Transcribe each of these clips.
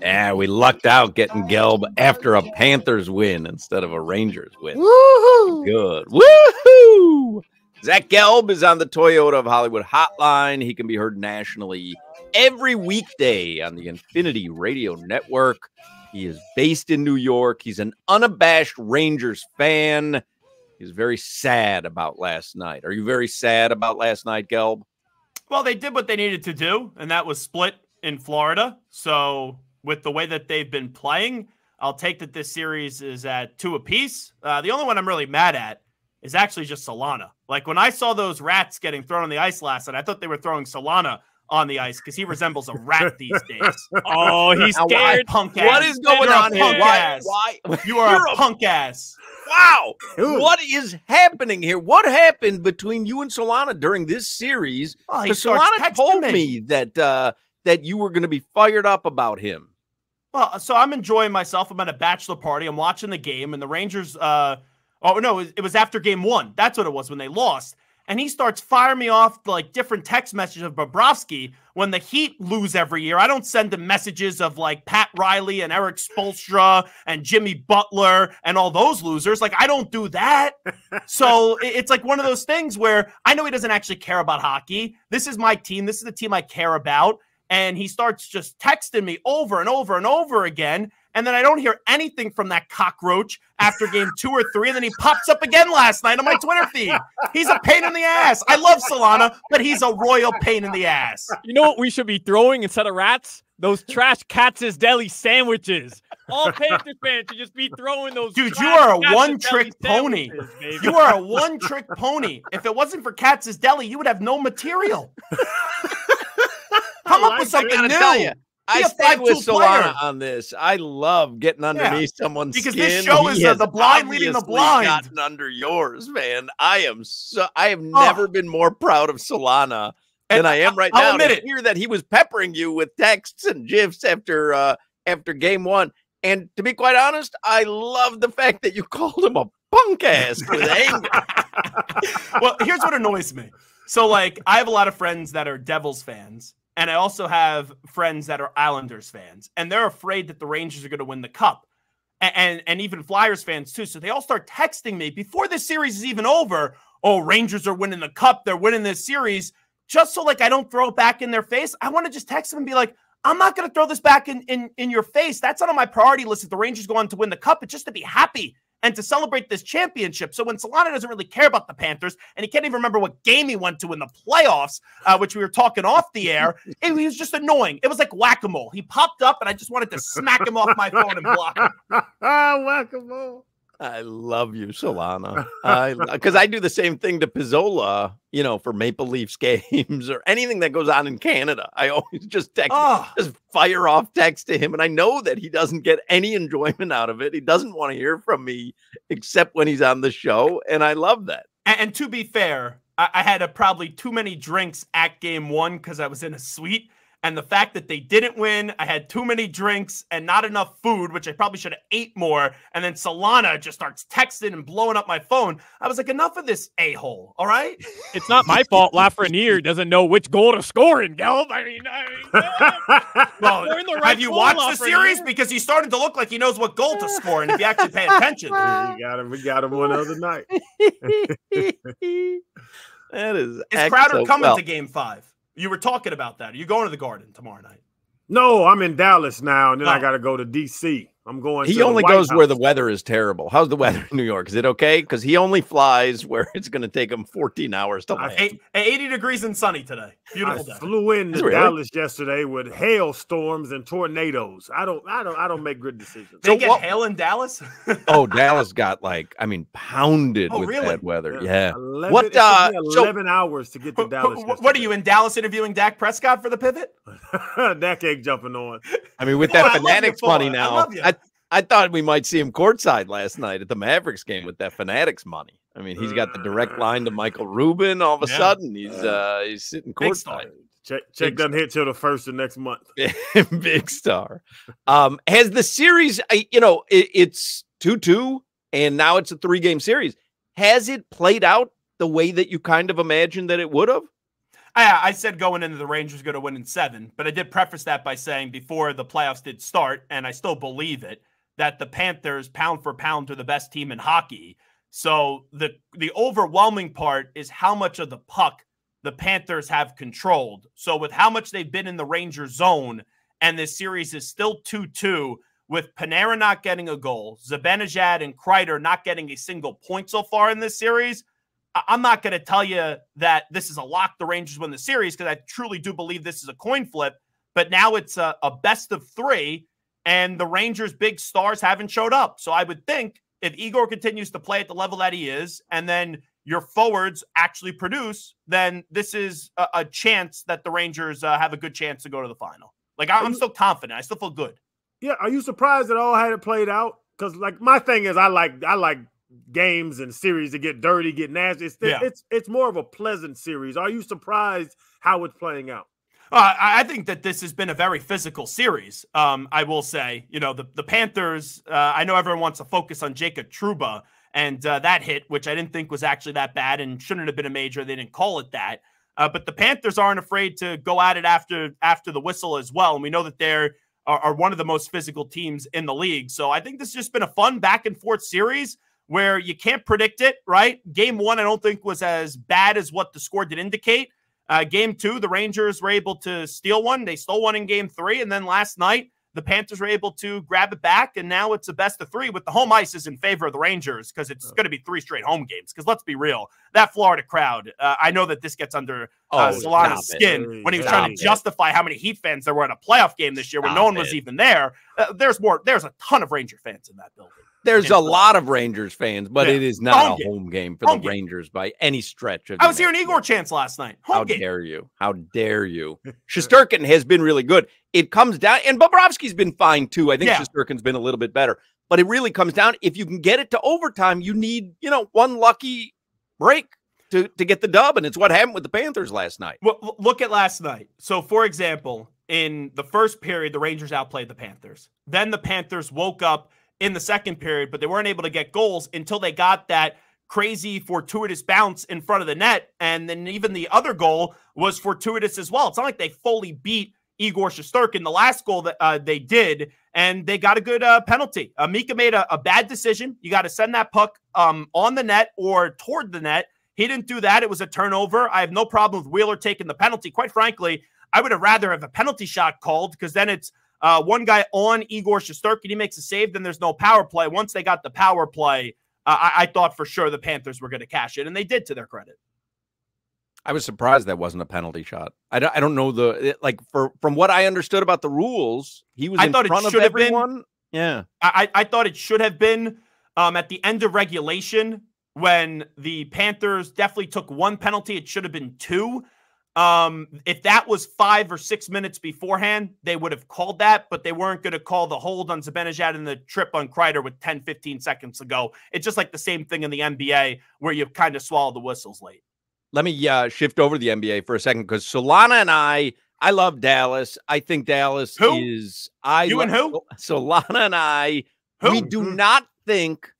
Yeah, we lucked out getting Gelb after a Panthers win instead of a Rangers win. Woohoo! Good. Woohoo! Zach Gelb is on the Toyota of Hollywood hotline. He can be heard nationally every weekday on the Infinity Radio Network. He is based in New York. He's an unabashed Rangers fan. He's very sad about last night. Are you very sad about last night, Gelb? Well, they did what they needed to do, and that was split in Florida. So, with the way that they've been playing, I'll take that this series is at two apiece. Uh, the only one I'm really mad at is actually just Solana. Like when I saw those rats getting thrown on the ice last night, I thought they were throwing Solana on the ice because he resembles a rat these days. Oh, he's Now, why- scared. Punk ass. What is going You're on here? punk Why? ass. Why? You are You're a punk ass. Wow. Dude. What is happening here? What happened between you and Solana during this series? Oh, Because Solana told me. me that uh, that you were going to be fired up about him. Well, so I'm enjoying myself. I'm at a bachelor party. I'm watching the game, and the Rangers. Uh, oh no, it was, after game one. That's what it was when they lost. And he starts firing me off like different text messages of Bobrovsky when the Heat lose every year. I don't send him messages of like Pat Riley and Erik Spoelstra and Jimmy Butler and all those losers. Like I don't do that. so it's like one of those things where I know he doesn't actually care about hockey. This is my team. This is the team I care about and he starts just texting me over and over and over again. And then I don't hear anything from that cockroach after game two or three. And then he pops up again last night on my Twitter feed. He's a pain in the ass. I love Solana, but he's a royal pain in the ass. You know what we should be throwing instead of rats? Those trash Katz's Deli sandwiches. All Panthers fans should just be throwing those. Dude, you are a one-trick pony. baby. You are a one trick pony. If it wasn't for Katz's Deli, you would have no material. Come up with something new. tell you, I stand with 5'2" player. Solana on this. I love getting underneath someone's Because skin. this show is, uh, the blind leading the blind. Gotten under yours, man. I am so. I have Oh. never been more proud of Solana than And I am right I'll now. admit to it. hear that he was peppering you with texts and gifs after uh after game one. And to be quite honest, I love the fact that you called him a punk ass with anger. well, here's what annoys me. So, like, I have a lot of friends that are Devils fans, and I also have friends that are Islanders fans, and they're afraid that the Rangers are going to win the cup, and, and and even Flyers fans too. So they all start texting me before this series is even over. Oh, Rangers are winning the cup. They're winning this series. Just so like I don't throw it back in their face. I want to just text them and be like, I'm not going to throw this back in, in in your face. That's not on my priority list. If the Rangers go on to win the cup, it's just to be happy and to celebrate this championship. So when Solana doesn't really care about the Panthers and he can't even remember what game he went to in the playoffs, uh, which we were talking off the air, it, he was just annoying. It was like whack a mole. He popped up and I just wanted to smack him off my phone and block him. ah, whack-a-mole. I love you, Solana. I because I do the same thing to Pizzola, you know, for Maple Leafs games or anything that goes on in Canada. I always just text, Oh, just fire off text to him, and I know that he doesn't get any enjoyment out of it. He doesn't want to hear from me except when he's on the show, and I love that. and, and to be fair, I, I had a, probably too many drinks at game one because I was in a suite. And the fact that they didn't win, I had too many drinks and not enough food, which I probably should have ate more. And then Solana just starts texting and blowing up my phone. I was like, enough of this a hole. All right. It's not my fault. Lafreniere doesn't know which goal to score in, Gelb. I mean, I mean, Well, the right have you goal, watched the series? Because he started to look like he knows what goal to score. And if you actually pay attention, we got him. We got him one other night. that is is Crowder excellent. coming Well, to game five? You were talking about that. Are you going to the garden tomorrow night? No, I'm in Dallas now, and then I got to go to DC. I'm going. to He the only White goes where the weather is terrible. How's the weather in New York? Is it okay? Because he only flies where it's going to take him 14 hours to I land. Eight, 80 degrees and sunny today. I Beautiful day. flew into Really? Dallas yesterday with hailstorms and tornadoes. I don't, I don't, I don't make good decisions. They So get what- hail in Dallas. Oh, Dallas got like, I mean, pounded Oh, with really? bad weather. Yeah. 11, What, it took uh, me so- eleven hours to get to Wh- Dallas. wh- what are you in Dallas interviewing Dak Prescott for the pivot? yesterday. Dak ain't jumping on. I mean, with Boy, that I love Fanatics for money it. I now, love you. I, I thought we might see him courtside last night at the Mavericks game with that Fanatics money. I mean, he's got the direct line to Michael Rubin. All of a Yeah. sudden, he's uh he's sitting Big star. courtside. Check, check Big doesn't hit till the first of next month. Big star. Um, has the series, you know, it, it's 2 2, and now it's a three game series. Has it played out the way that you kind of imagined that it would have? I, I said going into the Rangers going to win in seven, but I did preface that by saying before the playoffs did start, and I still believe it, that the Panthers, pound for pound, are the best team in hockey. So the the overwhelming part is how much of the puck the Panthers have controlled. So with how much they've been in the Rangers zone, and this series is still 2-2 with Panarin not getting a goal, Zibanejad and Kreider not getting a single point so far in this series. I'm not going to tell you that this is a lock the Rangers win the series because I truly do believe this is a coin flip. But now it's a, a best of three, and the Rangers' big stars haven't showed up. So I would think if Igor continues to play at the level that he is, and then your forwards actually produce, then this is a, a chance that the Rangers uh, have a good chance to go to the final. Like I'm still confident. I still feel good. Yeah, are you surprised at all how it played out? Because like my thing is, I like I like games and series to get dirty, get nasty. It's Yeah. it's it's more of a pleasant series. Are you surprised how it's playing out? Uh, I think that this has been a very physical series. Um, I will say, you know, the the Panthers. Uh, I know everyone wants to focus on Jacob Trouba and uh, that hit, which I didn't think was actually that bad and shouldn't have been a major. They didn't call it that. Uh, but the Panthers aren't afraid to go at it after after the whistle as well, and we know that they're are, are one of the most physical teams in the league. So I think this has just been a fun back and forth series where you can't predict it. Right? Game one, I don't think was as bad as what the score did indicate. Uh, game two, the Rangers were able to steal one. They stole one in game three. And then last night, the Panthers were able to grab it back. And now it's a best of three with the home ice is in favor of the Rangers because it's going to be three straight home games. Because let's be real, that Florida crowd, uh, I know that this gets under uh, Oh, Solana's stop it. skin when he was Stop trying to it. justify how many Heat fans there were in a playoff game this year when no Stop one was even there. Uh, there's more, there's a ton of Ranger fans in that building. There's a lot of Rangers fans, but Yeah. it is not Home a game. home game for Home the game. Rangers by any stretch. Of I was hearing imagination. Igor chants last night. Home How game. dare you? How dare you? Shesterkin has been really good. It comes down, and Bobrovsky's been fine too. I think Yeah. Shesterkin's been a little bit better, but it really comes down. If you can get it to overtime, you need you know one lucky break to to get the dub, and it's what happened with the Panthers last night. Well, look at last night. So, for example, in the first period, the Rangers outplayed the Panthers. Then the Panthers woke up in the second period, but they weren't able to get goals until they got that crazy fortuitous bounce in front of the net. And then even the other goal was fortuitous as well. It's not like they fully beat Igor Shesterkin. The last goal that uh, they did, and they got a good uh, penalty. Uh, Mika made a, a bad decision. You got to send that puck um, on the net or toward the net. He didn't do that. It was a turnover. I have no problem with Wheeler taking the penalty. Quite frankly, I would have rather have a penalty shot called because then it's uh, one guy on Igor Shesterkin. He makes a save. Then there's no power play. Once they got the power play, uh, I, I thought for sure the Panthers were going to cash it, and they did to their credit. I was surprised that wasn't a penalty shot. I don't, I don't know the it- like for from what I understood about the rules, he was I in thought it front of should have been- Yeah, I, I I thought it should have been um, at the end of regulation when the Panthers definitely took one penalty. It should have been two. Um, if that was five or six minutes beforehand, they would have called that, but they weren't going to call the hold on Zibanejad and the trip on Kreider with 10, 15 seconds ago. It's just like the same thing in the NBA where you kind of swallow the whistles late. let me uh, shift over to the NBA for a second because Solana and I, I love Dallas. I think Dallas Who? is. I You and who? Solana and I. Who? We do Mhm. not think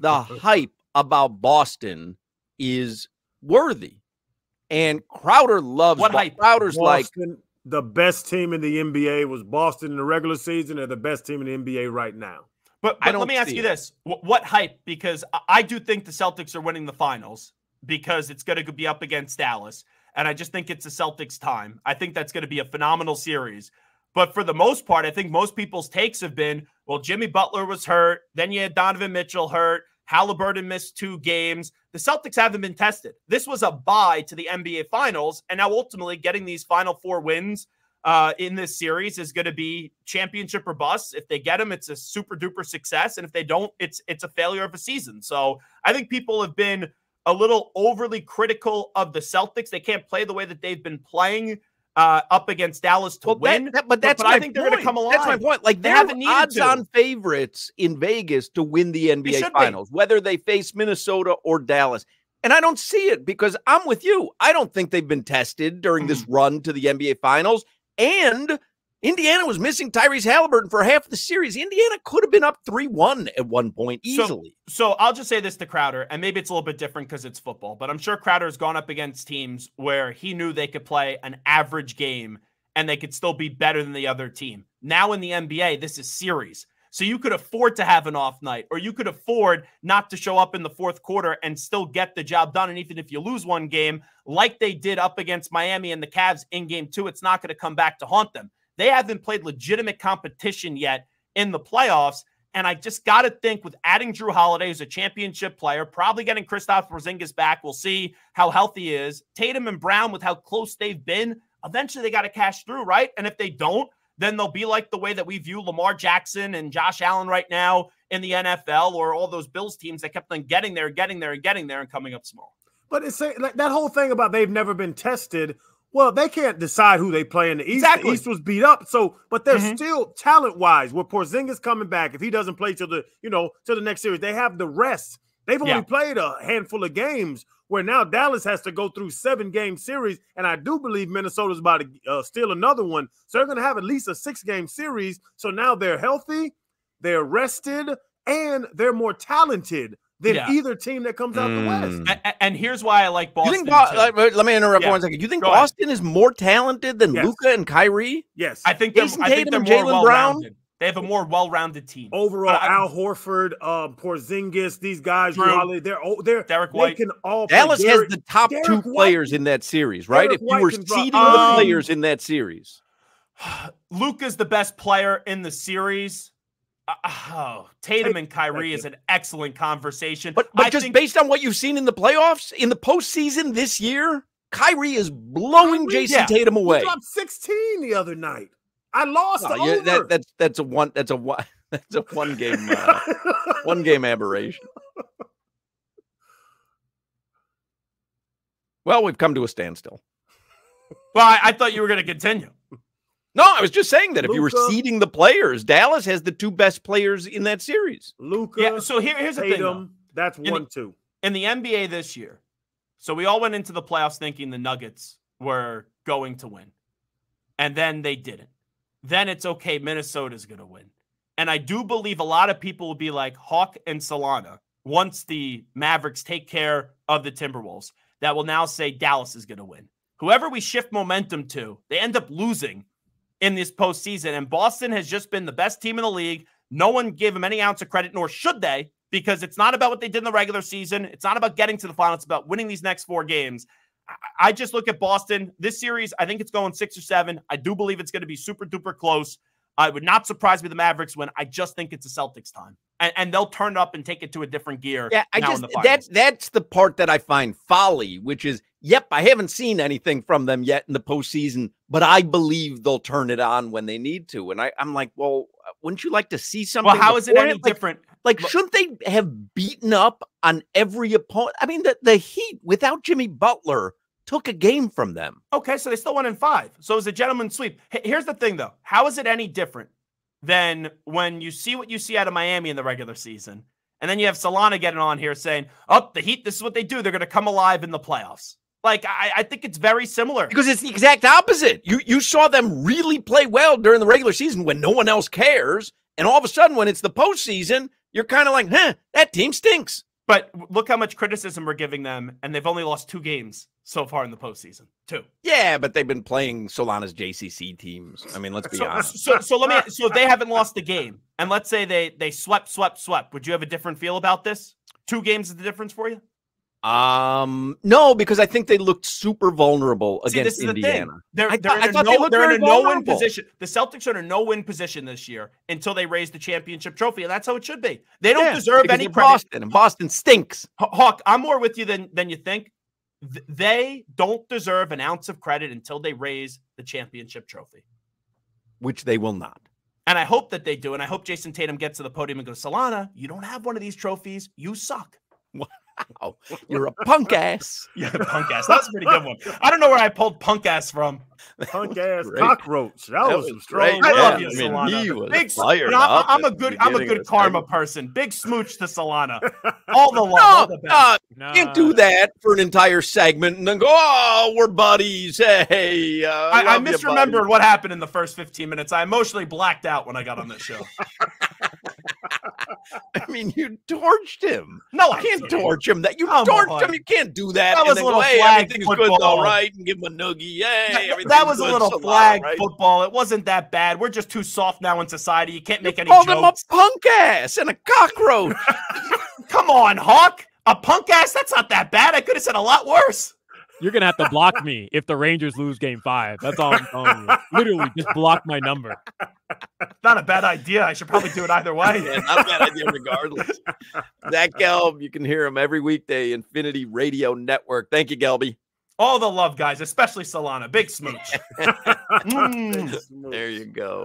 the hype about Boston is worthy, and Crowder loves What hype? Crowder's like the best team in the NBA was Boston in the regular season. They're the best team in the NBA right now. But, but let me ask you it. this: Wh- What hype? Because I- I do think the Celtics are winning the finals because it's going to be up against Dallas, and I just think it's the Celtics' time. I think that's going to be a phenomenal series. But for the most part, I think most people's takes have been, well, Jimmy Butler was hurt, then you had Donovan Mitchell hurt, Halliburton missed two games. The Celtics haven't been tested. This was a bye to the NBA Finals, and now ultimately getting these final four wins uh, in this series is going to be championship or bust. If they get them, it's a super duper success, and if they don't, it's it's a failure of a season. So I think people have been a little overly critical of the Celtics. They can't play the way that they've been playing uh, up against Dallas to Well, win. that- but that's but I my think they're gonna come come That's my point. Like They to. odds-on favorites in Vegas to win the NBA should be. Finals, whether they face Minnesota or Dallas. And I don't see it because I'm with you. I don't think they've been tested during Mm. this run to the NBA Finals. And Indiana was missing Tyrese Halliburton for half the series. Indiana could have been up 3 1 at one point So- easily. So I'll just say this to Crowder, and maybe it's a little bit different because it's football, but I'm sure Crowder has gone up against teams where he knew they could play an average game and they could still be better than the other team. Now in the NBA, this is series. So you could afford to have an off night, or you could afford not to show up in the fourth quarter and still get the job done. And even if you lose one game, like they did up against Miami and the Cavs in game two, it's not going to come back to haunt them. They haven't played legitimate competition yet in the playoffs. And I just got to think with adding Jrue Holiday as a championship player, probably getting Kristaps Porzingis back. We'll see how healthy he is. Tatum and Brown, with how close they've been, eventually they got to cash through, right? And if they don't, then they'll be like the way that we view Lamar Jackson and Josh Allen right now in the NFL or all those Bills teams that kept on getting there, getting there, and getting there and coming up small. But it's like that whole thing about they've never been tested. Well, they can't decide who they play in the East. Exactly. The East was beat up, so but they're Mhm. still talent wise. With Porzingis coming back, if he doesn't play till the you know till the next series, they have the rest. They've only Yeah. played a handful of games. Where now Dallas has to go through seven game series, and I do believe Minnesota's about to uh, steal another one. So they're going to have at least a six game series. So now they're healthy, they're rested, and they're more talented than Yeah. either team that comes out the West. Mm. A- a- And, here's why I like You Boston. think Bo- too. like, wait, let me interrupt Yeah. for one second. You think Go ahead. Boston is more talented than Yes. Luka and Kyrie? Yes, I think they're, I think they're more Jaylen Brown? well-rounded. They have a more well-rounded team. overall, I- Al Horford, um, Porzingis, these guys, Jrue. Jrue Holiday, they're they're Derrick they can all play. Dallas Derrick- has the top Derrick two White- players in that series, right? Derrick if you were can drop- seeding Um, the players in that series. Luka's the best player in the series. Oh, Tatum and Kyrie is an excellent conversation. But but I just think, based on what you've seen in the playoffs, in the postseason this year, Kyrie is blowing Kyrie, Jayson yeah. Tatum He away. dropped 16 the other night. I lost Well, yeah, over. that, that's that's a one that's a one that's a one game uh, one game aberration. Well, we've come to a standstill. well, I, I thought you were going to continue. No, I was just saying that if you were seeding the players, Dallas has the two best players in that series. Luka, Yeah. So here, here's the thing. though. That's the- one two. in the NBA this year. So we all went into the playoffs thinking the Nuggets were going to win. And then they didn't. Then it's okay, Minnesota's going to win. And I do believe a lot of people will be like Hoch and Solana once the Mavericks take care of the Timberwolves that will now say Dallas is going to win. Whoever we shift momentum to, they end up losing in this postseason. And Boston has just been the best team in the league. No one gave them any ounce of credit, nor should they, because it's not about what they did in the regular season. It's not about getting to the final. It's about winning these next four games. I- just look at Boston. This series, I think it's going six or seven. I do believe it's going to be super duper close. I would not surprise me the Mavericks win. I just think it's a Celtics time, and, and they'll turn up and take it to a different gear. Yeah, I just that's that's the part that I find folly, which is, yep, I haven't seen anything from them yet in the postseason, but I believe they'll turn it on when they need to. And I, I'm like, well, uh, wouldn't you like to see something? well, how is it any? Like, different? Like, Look- shouldn't they have beaten up on every opponent? I mean, the, the Heat without Jimmy Butler took a game from them. Okay, so they still won in five. So it was a gentleman's sweep. Here's the thing, though. How is it any different than when you see what you see out of Miami in the regular season, and then you have Solana getting on here saying, "Oh, the Heat. This is what they do. They're going to come alive in the playoffs." Like I, I think it's very similar. Because it's the exact opposite. You you saw them really play well during the regular season when no one else cares, and all of a sudden when it's the postseason, you're kind of like, huh, that team stinks. But look how much criticism we're giving them, and they've only lost two games so far in the postseason. Two. Yeah, but they've been playing Solana's JCC teams. I mean, let's be So, honest. so, so let me. So they haven't lost the game, and let's say they they swept, swept, swept. Would you have a different feel about this? Two games is the difference for you. Um, no, because I think they looked super vulnerable See, against this is the Indiana. thing. They're, they're I in a thought they no, they are in a no-win position. The Celtics are in a no-win position this year until they raise the championship trophy, and that's how it should be. They don't Yeah, deserve any credit. Boston, and Boston stinks. Hoch, I'm more with you than than you think. Th- They don't deserve an ounce of credit until they raise the championship trophy. Which they will not. And I hope that they do. And I hope Jayson Tatum gets to the podium and goes, Solana, you don't have one of these trophies. You suck. Oh, you're a punk ass. Yeah, punk ass. That's a pretty good one. I don't know where I pulled punk ass from. Punk ass great. cockroach. That, That was some was strong. great. I love work. you, I mean, Solana. he was Big, fired but I'm, up I'm a good, I'm a good karma segment. person. Big smooch to Solana. All the love, all No, the best. no, can't do that for an entire segment and then go, oh, we're buddies. Hey, uh, I, I misremembered what happened in the first 15 minutes. I emotionally blacked out when I got on this show. I mean, you torched him. No, I can't torch him. That you Come torched on. him. You can't do that. That was a go, little hey, flag football. all right, and give him a noogie. Hey, That- that was a little so flag right? football. It wasn't that bad. We're just too soft now in society. You can't make any Called him a punk ass and a cockroach. Come on, Hoch. A punk ass? That's not that bad. I could have said a lot worse. You're gonna have to block me if the Rangers lose Game Five. That's all I'm telling you. Literally, just block my number. Not a bad idea. I should probably do it either way. Yeah, not a bad idea regardless. Zach Gelb, you can hear him every weekday, Infinity Radio Network. Thank you, Gelby. All the love, guys, especially Solana. Big smooch. Mm. There you go.